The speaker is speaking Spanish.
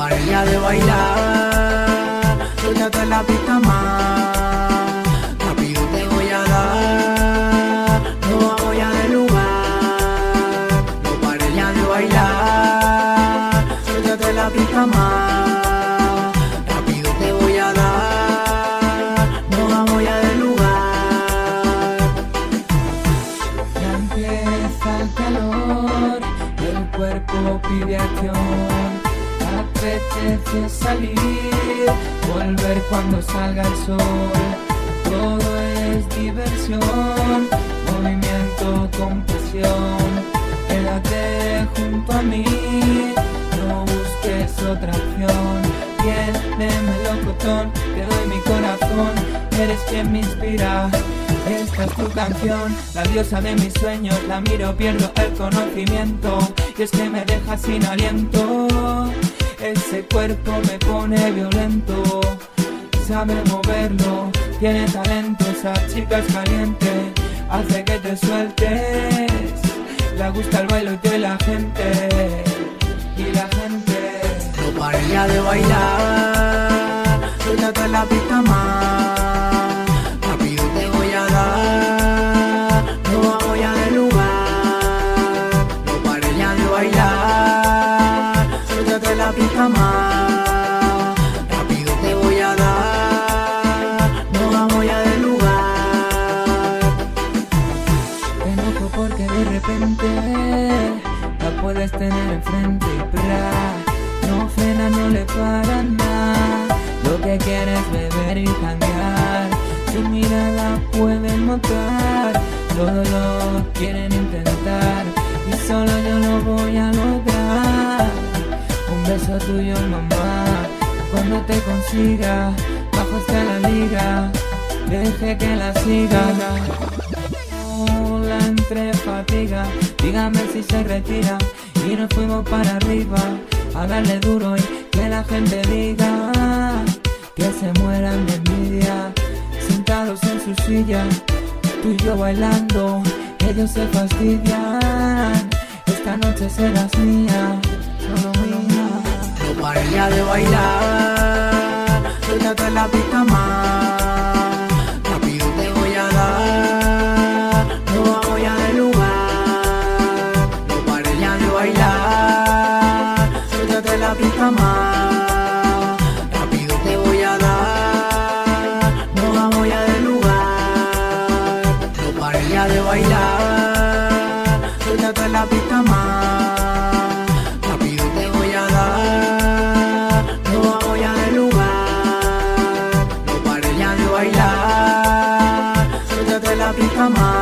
pare ya de bailar, suéltate en la pista más, rápido te voy a dar, no vamos ya del lugar, no pare ya de bailar, suéltate en la pista más, rápido te voy a dar, no vamos ya del lugar. Ya empieza el calor, el cuerpo pide acción. Apetece salir, volver cuando salga el sol. Todo es diversión, movimiento con presión. Quédate junto a mí, no busques otra opción. Tiene melocotón, te doy mi corazón, eres quien me inspira. Esta es tu canción, la diosa de mis sueños. La miro, pierdo el conocimiento. Y es que me deja sin aliento. Ese cuerpo me pone violento. Sabe moverlo, tiene talento. Esa chica es caliente, hace que te sueltes. Le gusta el baile y la gente. Y la gente. No pare ya de bailar, suéltate en la pista más, rápido te voy a dar, no vamos ya del lugar. Te enojo porque de repente la puedes tener enfrente. Bra, no frena, no le para nada. Lo que quiere es beber y cambiar. Su mirada puede notar. Todo lo quieren intentar. Y solo yo lo voy a lograr. Beso tuyo, mamá. Cuando te consiga, bajo está la liga. Deje que la siga. la entre fatiga, dígame si se retira y nos fuimos para arriba a darle duro y que la gente diga que se mueran de envidia, sentados en su silla, tú y yo bailando, ellos se fastidian, esta noche serás mía, ya de bailar, suéltate la pista más, rápido te voy a dar, no vamos ya del lugar. No pare ya de bailar, suéltate la pista más, rápido te voy a dar, no vamos ya del lugar. No pare ya de bailar, come on.